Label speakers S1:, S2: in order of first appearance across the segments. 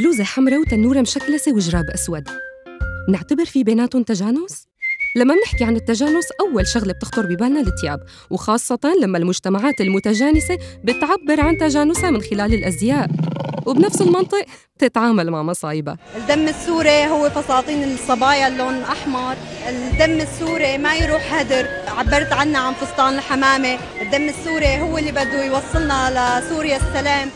S1: بلوزة حمراء وتنورة مشكلسة وجراب أسود. نعتبر في بيناتهم تجانس؟ لما بنحكي عن التجانس أول شغلة بتخطر ببالنا الثياب وخاصة لما المجتمعات المتجانسة بتعبر عن تجانسها من خلال الأزياء. وبنفس المنطق تتعامل مع مصايبها.
S2: الدم السوري هو فساتين الصبايا اللون أحمر. الدم السوري ما يروح هدر. عبرت عنه عن فستان الحمامة. الدم السوري هو اللي بده يوصلنا لسوريا السلام.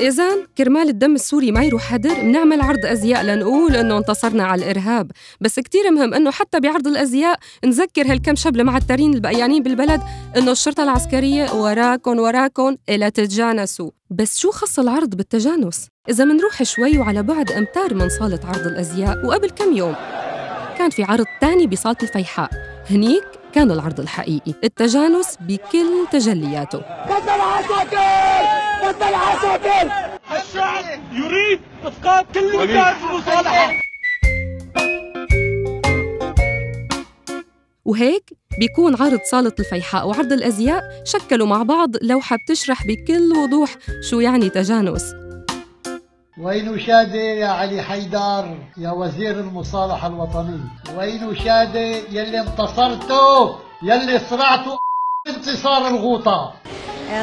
S1: إذا كرمال الدم السوري ما يروح هدر بنعمل عرض أزياء لنقول إنه انتصرنا على الإرهاب. بس كتير مهم إنه حتى بعرض الأزياء نذكر هالكم شب المعترين البقيانين بالبلد إنه الشرطة العسكرية وراكن وراكن إلى تتجانسوا. بس شو خص العرض بالتجانس؟ إذا منروح شوي وعلى بعد أمتار من صالة عرض الأزياء. وقبل كم يوم كان في عرض تاني بصالة الفيحاء. هنيك كان العرض الحقيقي. التجانس بكل تجلياته.
S3: ضد العساكر
S4: الشعب يريد اسقاط كل وكالة المصالحة.
S1: وهيك بيكون عرض صالة الفيحاء وعرض الأزياء شكلوا مع بعض لوحة بتشرح بكل وضوح شو يعني تجانس.
S5: وين شادي يا علي حيدر يا وزير المصالحة الوطنية وين شادي يلي انتصرتوا يلي صرعتوا انتصار الغوطة؟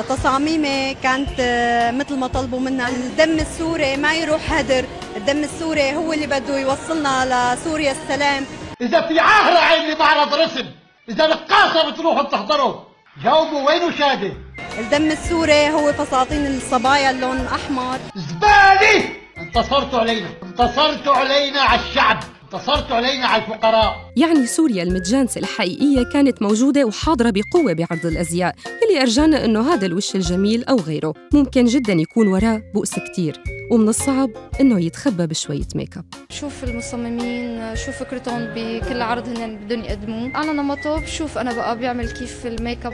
S2: تصاميمي كانت آه، مثل ما طلبوا منا الدم السوري ما يروح هدر. الدم السوري هو اللي بده يوصلنا لسوريا السلام.
S5: إذا في عاهرة عين معرض رسم إذا نقاصة بتروحوا بتحضروا. جاوبوا وين شادي
S2: الدم السوري هو فساتين الصبايا اللون أحمر.
S5: زبالة! انتصرتوا علينا. انتصرتوا علينا على الشعب. انتصرتوا علينا على الفقراء.
S1: يعني سوريا المتجانسة الحقيقية كانت موجودة وحاضرة بقوة بعرض الأزياء يلي فرجانا إنه هذا الوش الجميل أو غيره. ممكن جدا يكون وراه بؤس كتير. ومن الصعب إنه يتخبى بشوية make up
S6: شوف المصممين شو فكرتهم بكل عرض هن بدهم يقدموه. أنا نمطه بشوف أنا بقى بيعمل كيف ال make up